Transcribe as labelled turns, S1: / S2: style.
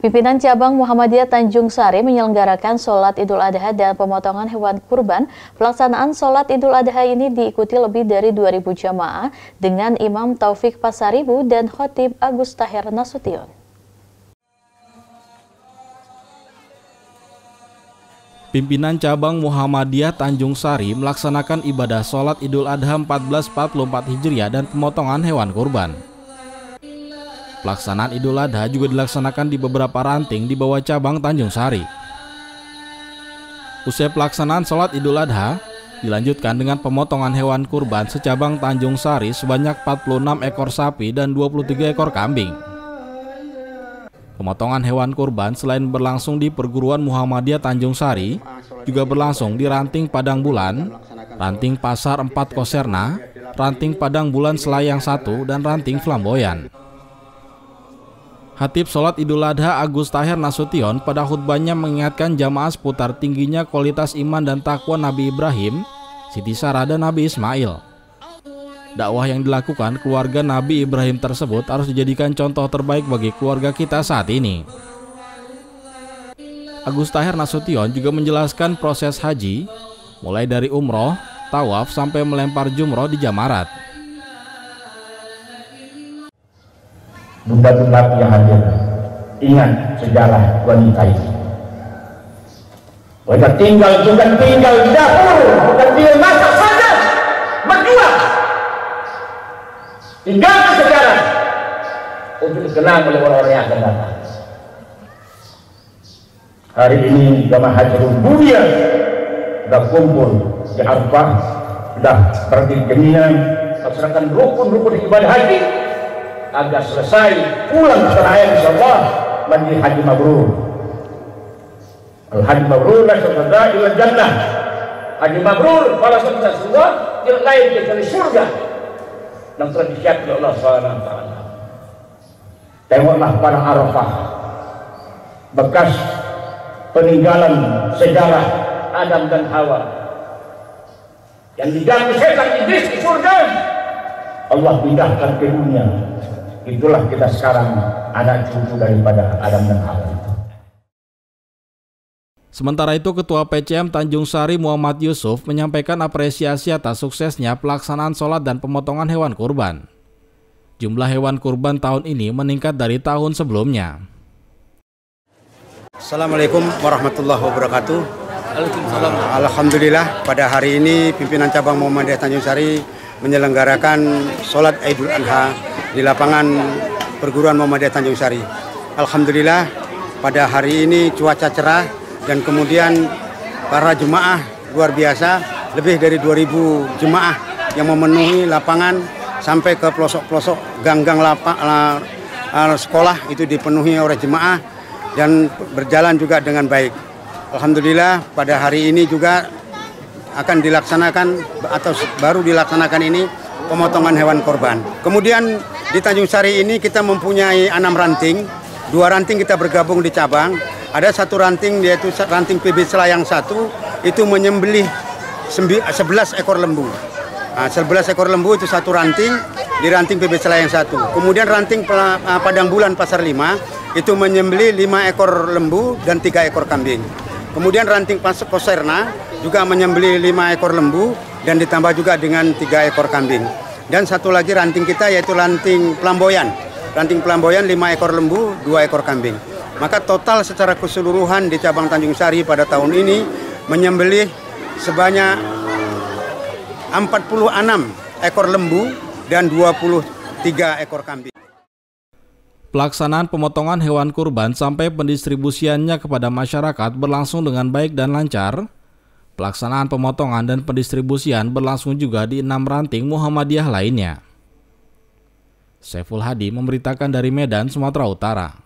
S1: Pimpinan Cabang Muhammadiyah Tanjung Sari menyelenggarakan sholat Idul Adha dan pemotongan hewan kurban. Pelaksanaan sholat Idul Adha ini diikuti lebih dari 2.000 jamaah dengan Imam Taufik Pasaribu dan Khotib Agus Tahir Nasution.
S2: Pimpinan Cabang Muhammadiyah Tanjung Sari melaksanakan ibadah sholat Idul Adha 1444 Hijriah dan pemotongan hewan kurban. Pelaksanaan Idul Adha juga dilaksanakan di beberapa ranting di bawah cabang Tanjung Sari. Usai pelaksanaan sholat Idul Adha, dilanjutkan dengan pemotongan hewan kurban secabang Tanjung Sari sebanyak 46 ekor sapi dan 23 ekor kambing. Pemotongan hewan kurban selain berlangsung di perguruan Muhammadiyah Tanjung Sari, juga berlangsung di Ranting Padang Bulan, Ranting Pasar 4 Koserna, Ranting Padang Bulan Selayang 1, dan Ranting Flamboyan. Hatib Sholat Idul Adha Agus Tahir Nasution pada khutbahnya mengingatkan jamaah seputar tingginya kualitas iman dan takwa Nabi Ibrahim, Siti Sarah dan Nabi Ismail. Dakwah yang dilakukan keluarga Nabi Ibrahim tersebut harus dijadikan contoh terbaik bagi keluarga kita saat ini. Agus Tahir Nasution juga menjelaskan proses haji, mulai dari umroh, tawaf sampai melempar jumroh di Jamarat.
S3: Bunda-bunda yang hadir. Ingat sejarah wanita ini. Mereka tinggal bukan tinggal di dapur. Bukan tinggal masak saja. Berjuang tinggalkan sejarah. Untuk dikenal oleh orang-orang yang akan datang. Hari ini jamaah haji dunia sudah kumpul di Arafah sudah berdiri jaminan melaksanakan rukun-rukun ibadah haji agar selesai pulang ke tanah air insyaallah menjadi haji mabrur. Al haji mabrur la syurga ila jannah. Haji mabrur pada saat surga tidak lain kecuali surga. Yang telah disiapkan oleh Allah Subhanahu wa taala. Tengoklah pada Arafah. Bekas peninggalan sejarah Adam dan Hawa. Yang diganggu setan iblis di surga. Allah pindahkan ke dunia itulah kita sekarang anak cucu daripada Adam dan Hawa itu.
S2: Sementara itu Ketua PCM Tanjung Sari Muhammad Yusuf menyampaikan apresiasi atas suksesnya pelaksanaan sholat dan pemotongan hewan kurban. Jumlah hewan kurban tahun ini meningkat dari tahun sebelumnya.
S4: Assalamualaikum warahmatullahi wabarakatuh. Alhamdulillah pada hari ini pimpinan cabang Muhammadiyah Tanjung Sari menyelenggarakan sholat Idul Adha di lapangan perguruan Muhammadiyah Tanjung Sari. Alhamdulillah pada hari ini cuaca cerah dan kemudian para jemaah luar biasa lebih dari 2000 jemaah yang memenuhi lapangan sampai ke pelosok-pelosok gang-gang lapak sekolah itu dipenuhi oleh jemaah dan berjalan juga dengan baik. Alhamdulillah pada hari ini juga akan dilaksanakan atau baru dilaksanakan ini pemotongan hewan korban. Kemudian di Tanjung Sari ini kita mempunyai enam ranting, dua ranting kita bergabung di cabang. Ada satu ranting yaitu ranting PB Selayang satu itu menyembelih 11 ekor lembu. Nah, 11 ekor lembu itu satu ranting di ranting PB Selayang satu. Kemudian ranting Padang Bulan Pasar 5 itu menyembelih 5 ekor lembu dan 3 ekor kambing. Kemudian ranting Poserna juga menyembeli lima ekor lembu dan ditambah juga dengan tiga ekor kambing. Dan satu lagi ranting kita yaitu ranting pelamboyan. Ranting pelamboyan lima ekor lembu, dua ekor kambing. Maka total secara keseluruhan di cabang Tanjung Sari pada tahun ini menyembelih sebanyak 46 ekor lembu dan 23 ekor kambing.
S2: Pelaksanaan pemotongan hewan kurban sampai pendistribusiannya kepada masyarakat berlangsung dengan baik dan lancar. Pelaksanaan pemotongan dan pendistribusian berlangsung juga di enam ranting Muhammadiyah lainnya. Saiful Hadi memberitakan dari Medan, Sumatera Utara.